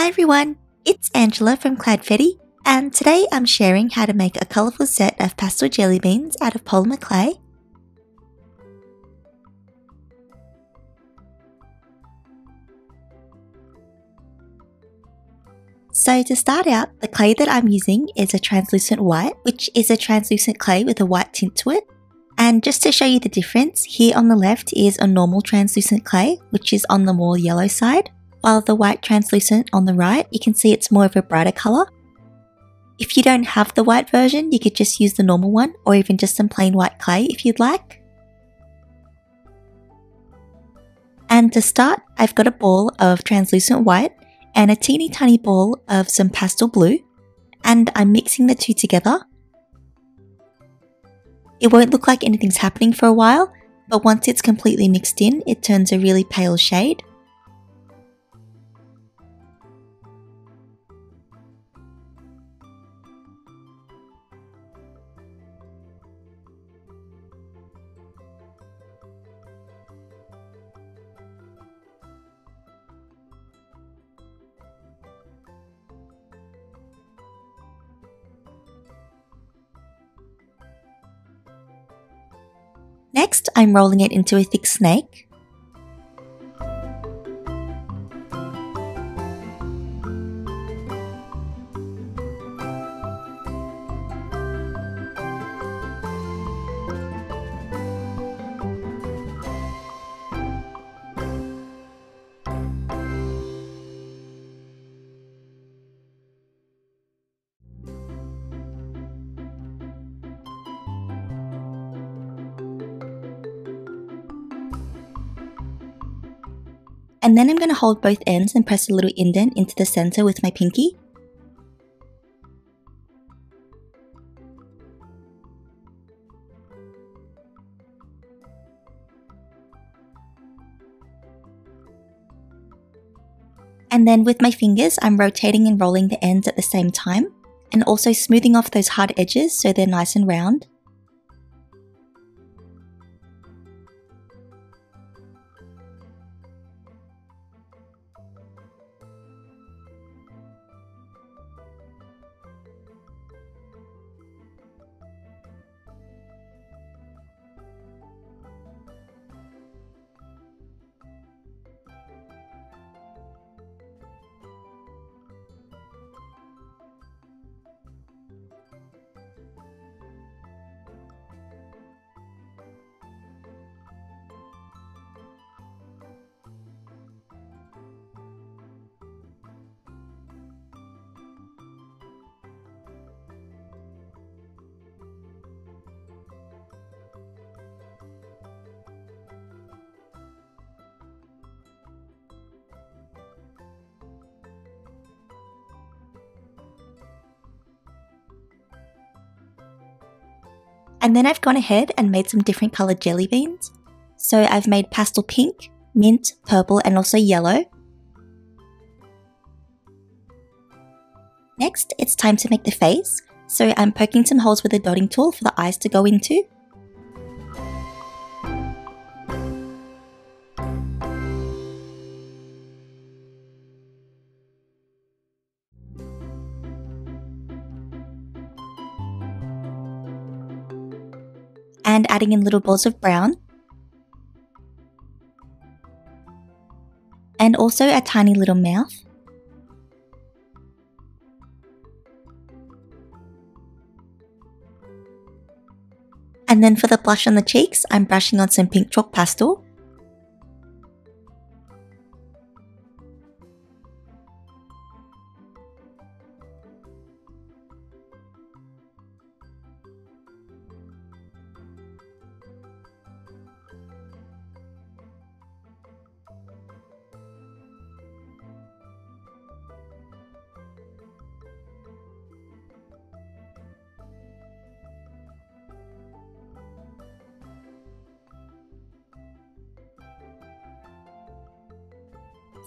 Hi everyone, it's Angela from Cloudfetti, and today I'm sharing how to make a colourful set of pastel jelly beans out of polymer clay. So to start out, the clay that I'm using is a translucent white, which is a translucent clay with a white tint to it. And just to show you the difference, here on the left is a normal translucent clay, which is on the more yellow side while the white translucent on the right, you can see it's more of a brighter colour. If you don't have the white version, you could just use the normal one or even just some plain white clay if you'd like. And to start, I've got a ball of translucent white and a teeny tiny ball of some pastel blue and I'm mixing the two together. It won't look like anything's happening for a while, but once it's completely mixed in, it turns a really pale shade. Next, I'm rolling it into a thick snake. And then I'm going to hold both ends and press a little indent into the center with my pinky. And then with my fingers, I'm rotating and rolling the ends at the same time, and also smoothing off those hard edges so they're nice and round. And then I've gone ahead and made some different coloured jelly beans. So I've made pastel pink, mint, purple and also yellow. Next, it's time to make the face. So I'm poking some holes with a dotting tool for the eyes to go into. And adding in little balls of brown. And also a tiny little mouth. And then for the blush on the cheeks, I'm brushing on some pink chalk pastel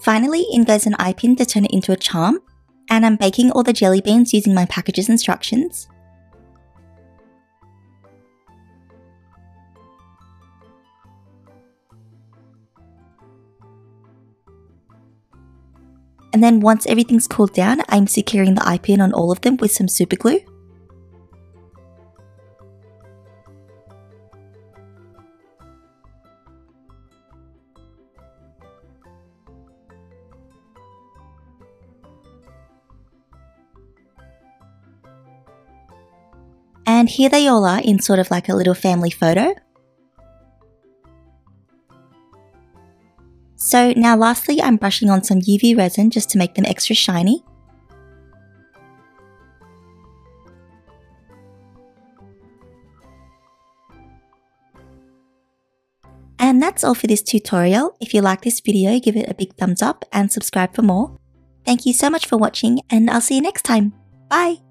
Finally, in goes an eye pin to turn it into a charm, and I'm baking all the jelly beans using my package's instructions. And then once everything's cooled down, I'm securing the eye pin on all of them with some super glue. And here they all are in sort of like a little family photo. So now lastly, I'm brushing on some UV resin just to make them extra shiny. And that's all for this tutorial. If you like this video, give it a big thumbs up and subscribe for more. Thank you so much for watching and I'll see you next time. Bye!